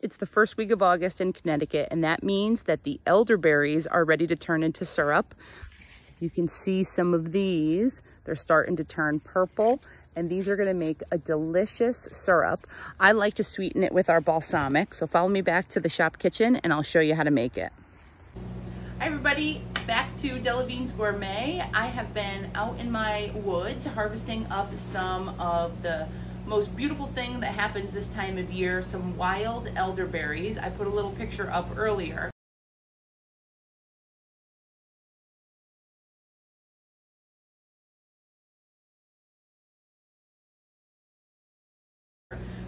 It's the first week of August in Connecticut, and that means that the elderberries are ready to turn into syrup. You can see some of these. They're starting to turn purple, and these are gonna make a delicious syrup. I like to sweeten it with our balsamic, so follow me back to the shop kitchen, and I'll show you how to make it. Hi everybody, back to Delavignes Gourmet. I have been out in my woods harvesting up some of the most beautiful thing that happens this time of year, some wild elderberries. I put a little picture up earlier.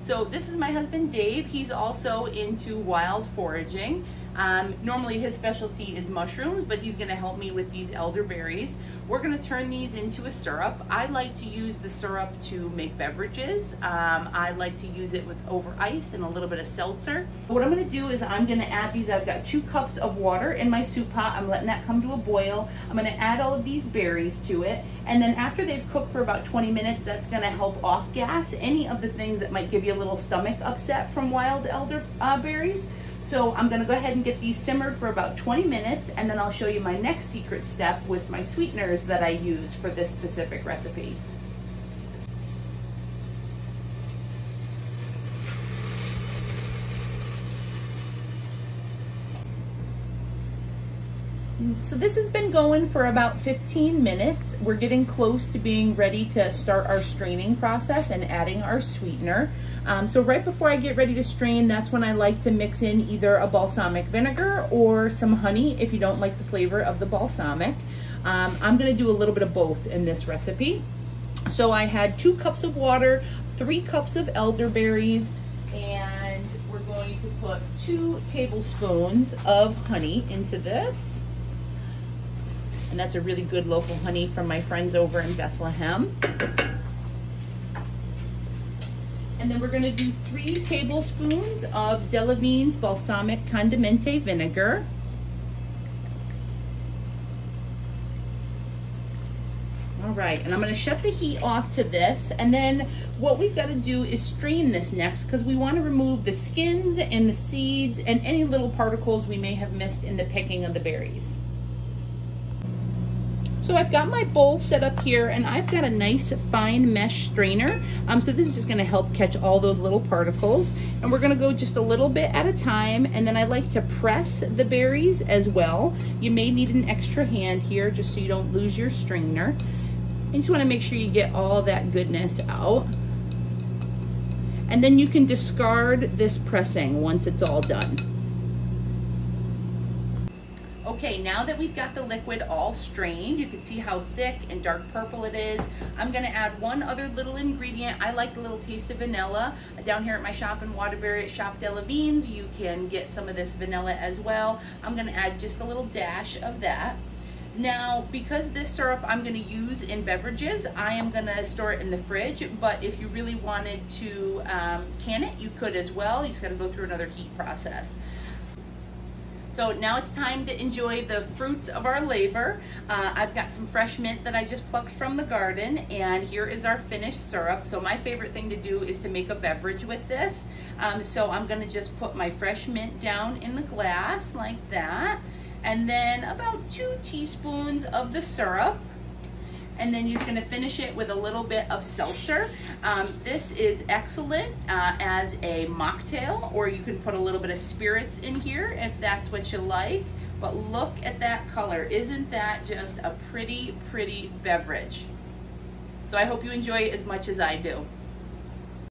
So this is my husband Dave. He's also into wild foraging. Um, normally his specialty is mushrooms, but he's gonna help me with these elderberries. We're gonna turn these into a syrup. I like to use the syrup to make beverages. Um, I like to use it with over ice and a little bit of seltzer. What I'm gonna do is I'm gonna add these, I've got two cups of water in my soup pot. I'm letting that come to a boil. I'm gonna add all of these berries to it. And then after they've cooked for about 20 minutes, that's gonna help off gas any of the things that might give you a little stomach upset from wild elderberries. Uh, so I'm gonna go ahead and get these simmered for about 20 minutes and then I'll show you my next secret step with my sweeteners that I use for this specific recipe. So this has been going for about 15 minutes. We're getting close to being ready to start our straining process and adding our sweetener. Um, so right before I get ready to strain, that's when I like to mix in either a balsamic vinegar or some honey if you don't like the flavor of the balsamic. Um, I'm gonna do a little bit of both in this recipe. So I had two cups of water, three cups of elderberries, and we're going to put two tablespoons of honey into this. And that's a really good local honey from my friends over in Bethlehem. And then we're gonna do three tablespoons of Delavignes Balsamic condimente Vinegar. All right, and I'm gonna shut the heat off to this, and then what we've gotta do is strain this next because we wanna remove the skins and the seeds and any little particles we may have missed in the picking of the berries. So I've got my bowl set up here and I've got a nice fine mesh strainer. Um, so this is just gonna help catch all those little particles. And we're gonna go just a little bit at a time. And then I like to press the berries as well. You may need an extra hand here just so you don't lose your strainer. You just wanna make sure you get all that goodness out. And then you can discard this pressing once it's all done. Okay, now that we've got the liquid all strained, you can see how thick and dark purple it is. I'm gonna add one other little ingredient. I like the little taste of vanilla. Down here at my shop in Waterbury at Shop Delavignes, you can get some of this vanilla as well. I'm gonna add just a little dash of that. Now, because this syrup I'm gonna use in beverages, I am gonna store it in the fridge, but if you really wanted to um, can it, you could as well. You just gotta go through another heat process. So now it's time to enjoy the fruits of our labor. Uh, I've got some fresh mint that I just plucked from the garden and here is our finished syrup. So my favorite thing to do is to make a beverage with this. Um, so I'm gonna just put my fresh mint down in the glass like that. And then about two teaspoons of the syrup and then you're just gonna finish it with a little bit of seltzer. Um, this is excellent uh, as a mocktail, or you can put a little bit of spirits in here if that's what you like. But look at that color. Isn't that just a pretty, pretty beverage? So I hope you enjoy it as much as I do.